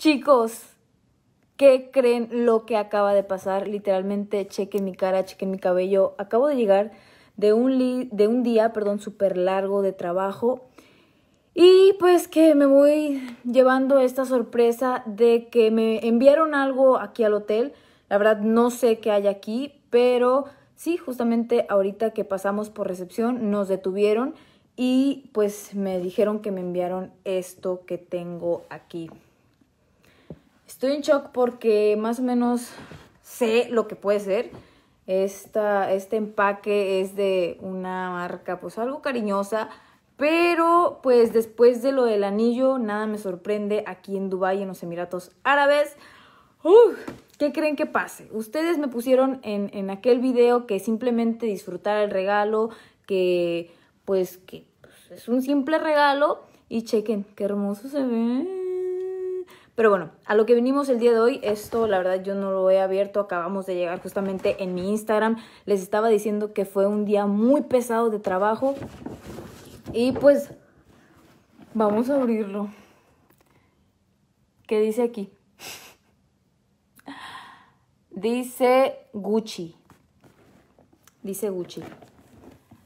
Chicos, ¿qué creen lo que acaba de pasar? Literalmente, chequen mi cara, chequen mi cabello. Acabo de llegar de un, de un día, perdón, súper largo de trabajo. Y pues que me voy llevando esta sorpresa de que me enviaron algo aquí al hotel. La verdad no sé qué hay aquí, pero sí, justamente ahorita que pasamos por recepción nos detuvieron y pues me dijeron que me enviaron esto que tengo aquí. Estoy en shock porque más o menos sé lo que puede ser. Esta, este empaque es de una marca pues algo cariñosa, pero pues después de lo del anillo nada me sorprende aquí en Dubái, en los Emiratos Árabes. ¿Qué creen que pase? Ustedes me pusieron en, en aquel video que simplemente disfrutar el regalo, que pues que pues, es un simple regalo y chequen qué hermoso se ve. Pero bueno, a lo que venimos el día de hoy, esto la verdad yo no lo he abierto, acabamos de llegar justamente en mi Instagram, les estaba diciendo que fue un día muy pesado de trabajo y pues vamos a abrirlo. ¿Qué dice aquí? Dice Gucci. Dice Gucci.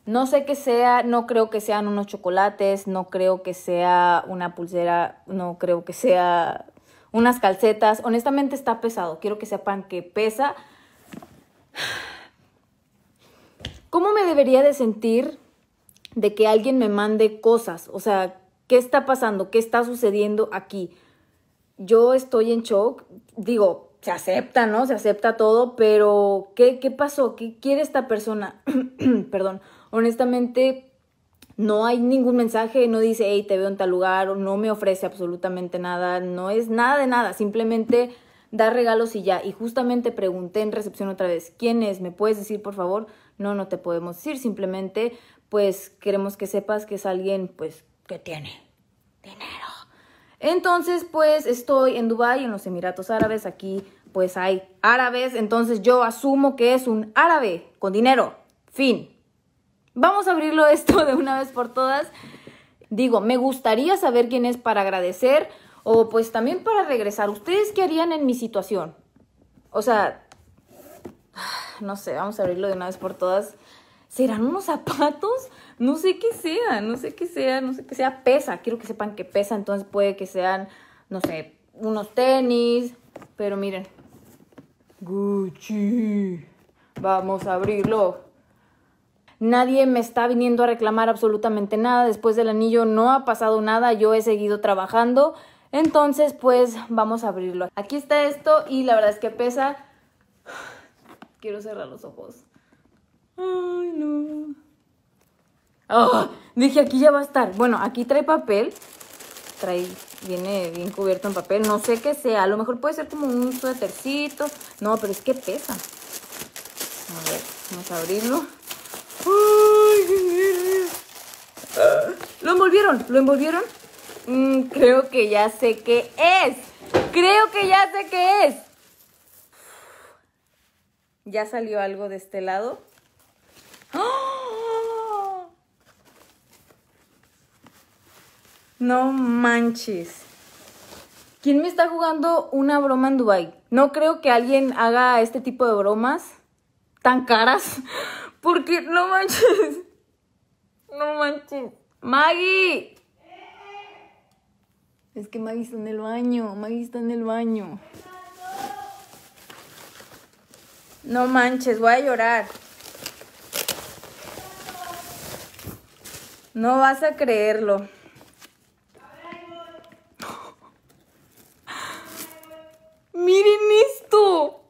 No sé qué sea, no creo que sean unos chocolates, no creo que sea una pulsera, no creo que sea unas calcetas. Honestamente está pesado. Quiero que sepan que pesa. ¿Cómo me debería de sentir de que alguien me mande cosas? O sea, ¿qué está pasando? ¿Qué está sucediendo aquí? Yo estoy en shock. Digo, se acepta, ¿no? Se acepta todo, pero ¿qué, qué pasó? ¿Qué quiere esta persona? Perdón. Honestamente, no hay ningún mensaje, no dice, hey, te veo en tal lugar, no me ofrece absolutamente nada, no es nada de nada, simplemente da regalos y ya. Y justamente pregunté en recepción otra vez, ¿quién es? ¿Me puedes decir, por favor? No, no te podemos decir, simplemente, pues queremos que sepas que es alguien, pues, que tiene dinero. Entonces, pues, estoy en Dubái, en los Emiratos Árabes, aquí, pues, hay árabes, entonces yo asumo que es un árabe con dinero. Fin. Vamos a abrirlo esto de una vez por todas. Digo, me gustaría saber quién es para agradecer o pues también para regresar. ¿Ustedes qué harían en mi situación? O sea, no sé, vamos a abrirlo de una vez por todas. ¿Serán unos zapatos? No sé qué sea, no sé qué sea, no sé qué sea. Pesa, quiero que sepan que pesa, entonces puede que sean, no sé, unos tenis. Pero miren. Gucci. Vamos a abrirlo. Nadie me está viniendo a reclamar absolutamente nada. Después del anillo no ha pasado nada. Yo he seguido trabajando. Entonces, pues vamos a abrirlo. Aquí está esto y la verdad es que pesa. Quiero cerrar los ojos. Ay, no. Oh, dije, aquí ya va a estar. Bueno, aquí trae papel. Trae, viene bien cubierto en papel. No sé qué sea. A lo mejor puede ser como un suétercito. No, pero es que pesa. A ver, vamos a abrirlo. ¿Lo envolvieron? ¿Lo envolvieron? Mm, creo que ya sé qué es. Creo que ya sé qué es. Ya salió algo de este lado. ¡Oh! No manches. ¿Quién me está jugando una broma en Dubai? No creo que alguien haga este tipo de bromas tan caras. Porque no manches. No manches. Maggie. Es que Maggie está en el baño. Maggie está en el baño. No manches, voy a llorar. No vas a creerlo. Miren esto.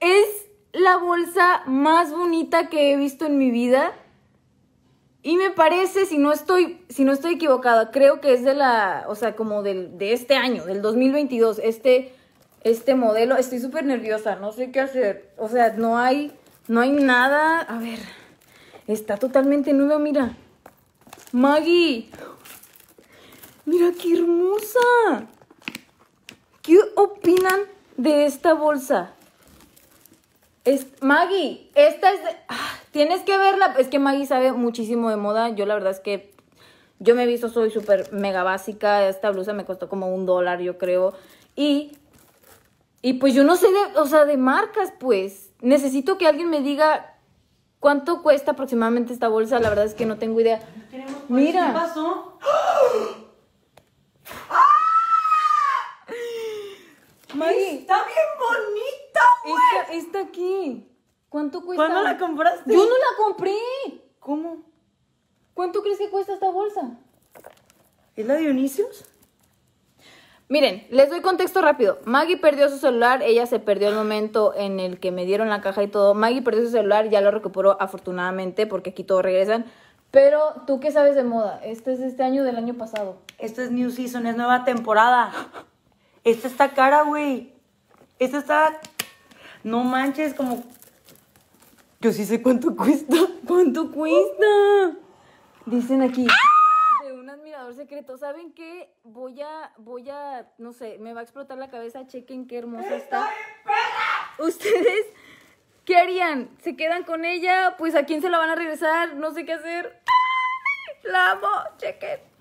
Es la bolsa más bonita que he visto en mi vida. Y me parece, si no estoy, si no estoy equivocada, creo que es de la, o sea, como del, de este año, del 2022, este, este modelo. Estoy súper nerviosa, no sé qué hacer. O sea, no hay, no hay nada. A ver, está totalmente nueva, mira. Maggie, mira qué hermosa. ¿Qué opinan de esta bolsa? Es, Maggie, esta es... Ah, tienes que verla. Es que Maggie sabe muchísimo de moda. Yo la verdad es que Yo me he visto, soy súper mega básica. Esta blusa me costó como un dólar, yo creo. Y, y pues yo no sé de, o sea, de marcas, pues. Necesito que alguien me diga cuánto cuesta aproximadamente esta bolsa. La verdad es que no tengo idea. Mira. ¿Qué pasó? Maggie, Está bien bonita, güey. esta aquí. ¿Cuánto cuesta? ¿Cuándo la compraste? Yo no la compré. ¿Cómo? ¿Cuánto crees que cuesta esta bolsa? ¿Es la Dionisios? Miren, les doy contexto rápido. Maggie perdió su celular, ella se perdió el momento en el que me dieron la caja y todo. Maggie perdió su celular, ya lo recuperó afortunadamente porque aquí todos regresan. Pero tú qué sabes de moda? Este es de este año del año pasado. Esto es New Season, es nueva temporada. Esta está cara, güey. Esta está. No manches, como. Yo sí sé cuánto cuesta. ¿Cuánto cuesta? Dicen aquí. De un admirador secreto. ¿Saben qué? Voy a, voy a, no sé, me va a explotar la cabeza. Chequen qué hermosa está. ¿Ustedes qué harían? ¿Se quedan con ella? Pues a quién se la van a regresar? No sé qué hacer. ¡Ay! La amo. Chequen.